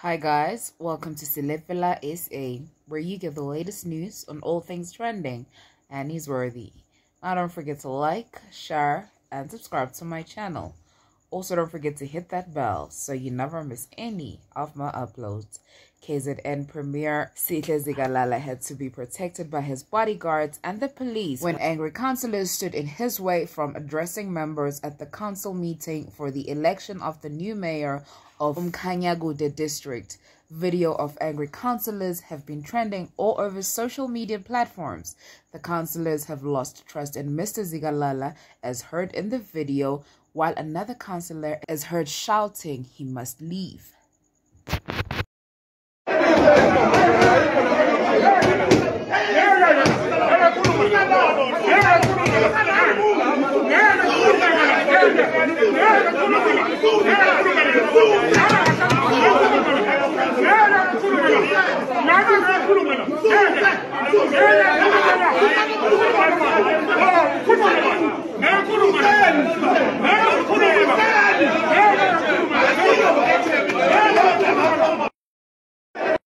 Hi guys, welcome to Celebvilla SA, where you get the latest news on all things trending and newsworthy. Now don't forget to like, share, and subscribe to my channel. Also don't forget to hit that bell so you never miss any of my uploads. KZN Premier Sihle Zikalala had to be protected by his bodyguards and the police when angry councillors stood in his way from addressing members at the council meeting for the election of the new mayor of Umkhanyakude district. Video of angry councillors have been trending all over social media platforms. The councillors have lost trust in Mr. Zikalala as heard in the video, while another councillor is heard shouting he must leave.